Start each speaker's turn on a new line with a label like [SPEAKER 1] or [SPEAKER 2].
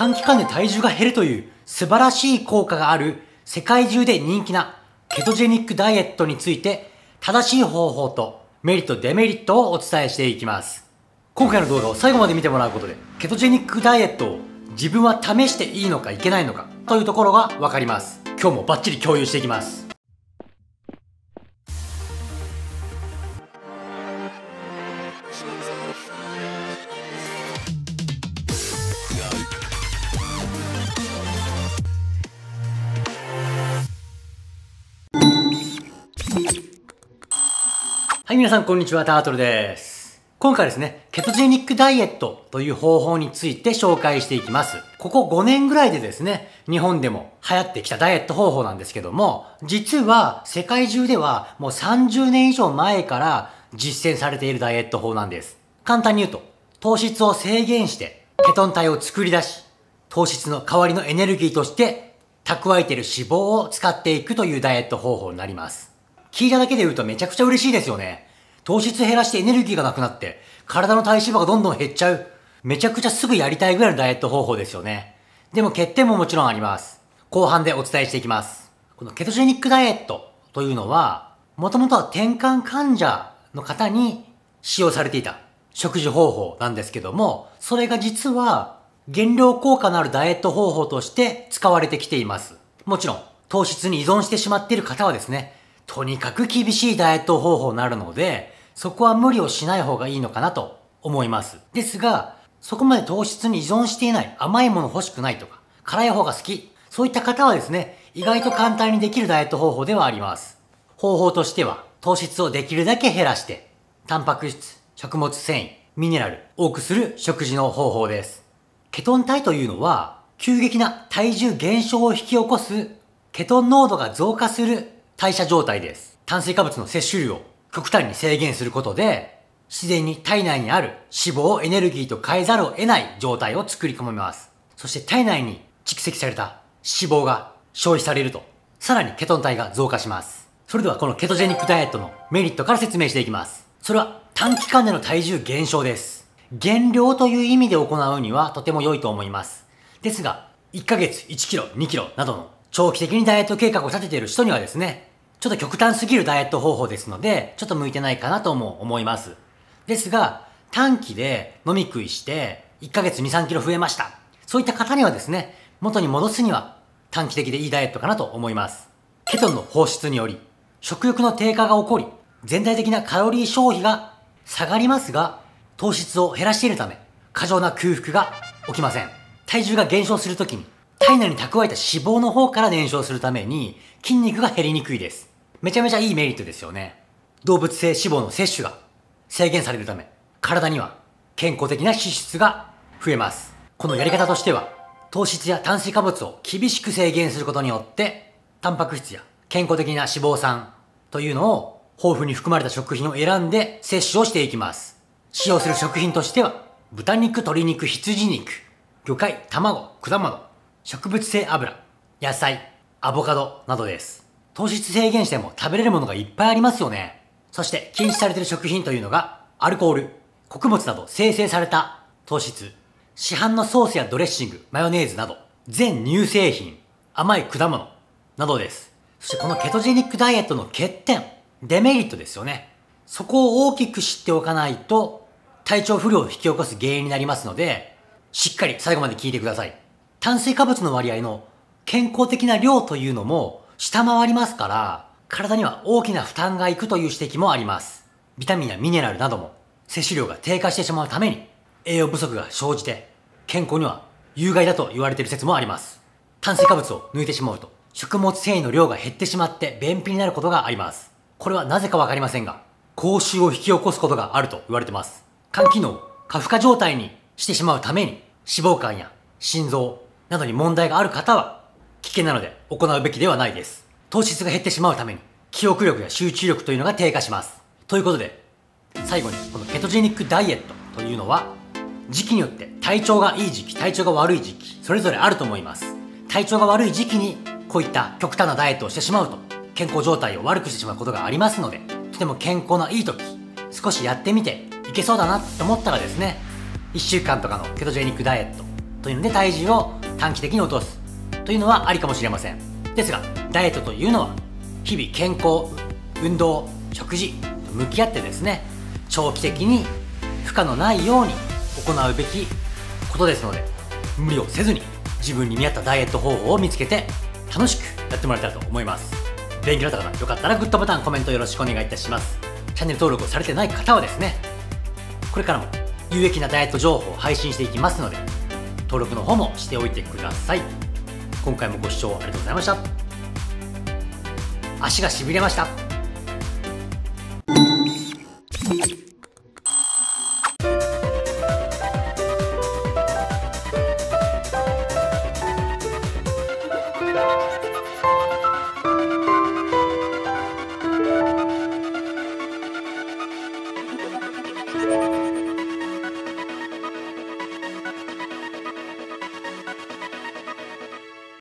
[SPEAKER 1] 短期間で体重が減るという素晴らしい効果がある世界中で人気なケトジェニックダイエットについて正しい方法とメリットデメリットをお伝えしていきます。今回の動画を最後まで見てもらうことでケトジェニックダイエットを自分は試していいのかいけないのかというところがわかります。今日もバッチリ共有していきます。はい、皆さんこんにちは、タートルです。今回ですね、ケトジェニックダイエットという方法について紹介していきます。ここ5年ぐらいでですね、日本でも流行ってきたダイエット方法なんですけども、実は世界中ではもう30年以上前から実践されているダイエット法なんです。簡単に言うと、糖質を制限してケトン体を作り出し、糖質の代わりのエネルギーとして蓄えている脂肪を使っていくというダイエット方法になります。聞いただけで言うとめちゃくちゃ嬉しいですよね。糖質減らしてエネルギーがなくなって、体の体脂肪がどんどん減っちゃう。めちゃくちゃすぐやりたいぐらいのダイエット方法ですよね。でも欠点ももちろんあります。後半でお伝えしていきます。このケトジェニックダイエットというのは、もともとは転換患者の方に使用されていた食事方法なんですけども、それが実は減量効果のあるダイエット方法として使われてきています。もちろん、糖質に依存してしまっている方はですね、とにかく厳しいダイエット方法になるので、そこは無理をしない方がいいのかなと思います。ですが、そこまで糖質に依存していない、甘いもの欲しくないとか、辛い方が好き、そういった方はですね、意外と簡単にできるダイエット方法ではあります。方法としては、糖質をできるだけ減らして、タンパク質、食物繊維、ミネラル、多くする食事の方法です。ケトン体というのは、急激な体重減少を引き起こす、ケトン濃度が増加する代謝状態です。炭水化物の摂取量を極端に制限することで、自然に体内にある脂肪をエネルギーと変えざるを得ない状態を作り込みます。そして体内に蓄積された脂肪が消費されると、さらにケトン体が増加します。それではこのケトジェニックダイエットのメリットから説明していきます。それは短期間での体重減少です。減量という意味で行うにはとても良いと思います。ですが、1ヶ月1キロ、2キロなどの長期的にダイエット計画を立てている人にはですね、ちょっと極端すぎるダイエット方法ですので、ちょっと向いてないかなとも思います。ですが、短期で飲み食いして、1ヶ月2、3キロ増えました。そういった方にはですね、元に戻すには短期的でいいダイエットかなと思います。ケトンの放出により、食欲の低下が起こり、全体的なカロリー消費が下がりますが、糖質を減らしているため、過剰な空腹が起きません。体重が減少するときに、体内に蓄えた脂肪の方から燃焼するために、筋肉が減りにくいです。めちゃめちゃいいメリットですよね。動物性脂肪の摂取が制限されるため、体には健康的な脂質が増えます。このやり方としては、糖質や炭水化物を厳しく制限することによって、タンパク質や健康的な脂肪酸というのを豊富に含まれた食品を選んで摂取をしていきます。使用する食品としては、豚肉、鶏肉、羊肉、魚介、卵、果物、植物性油、野菜、アボカドなどです。糖質制限しても食べれるものがいっぱいありますよね。そして禁止されている食品というのが、アルコール、穀物など生成された糖質、市販のソースやドレッシング、マヨネーズなど、全乳製品、甘い果物などです。そしてこのケトジェニックダイエットの欠点、デメリットですよね。そこを大きく知っておかないと、体調不良を引き起こす原因になりますので、しっかり最後まで聞いてください。炭水化物の割合の健康的な量というのも下回りますから、体には大きな負担がいくという指摘もあります。ビタミンやミネラルなども摂取量が低下してしまうために栄養不足が生じて健康には有害だと言われている説もあります。炭水化物を抜いてしまうと食物繊維の量が減ってしまって便秘になることがあります。これはなぜかわかりませんが、口臭を引き起こすことがあると言われてます。肝機能過負荷状態にしてしまうために脂肪肝や心臓などに問題がある方は危険なので行うべきではないです。糖質が減ってしまうために、記憶力や集中力というのが低下します。ということで、最後にこのケトジェニックダイエットというのは、時期によって体調がいい時期、体調が悪い時期、それぞれあると思います。体調が悪い時期にこういった極端なダイエットをしてしまうと、健康状態を悪くしてしまうことがありますので、とても健康ないい時、少しやってみていけそうだなと思ったらですね、1週間とかのケトジェニックダイエット、というので体重を短期的に落とすというのはありかもしれません。ですがダイエットというのは日々健康運動食事と向き合ってですね長期的に負荷のないように行うべきことですので無理をせずに自分に見合ったダイエット方法を見つけて楽しくやってもらえたらと思います。勉強だった方よかったらグッドボタンコメントよろしくお願いいたします。チャンネル登録をされてない方はですねこれからも有益なダイエット情報を配信していきますので登録の方もしておいてください。今回もご視聴ありがとうございました。足がしびれました。